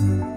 Mm-hmm.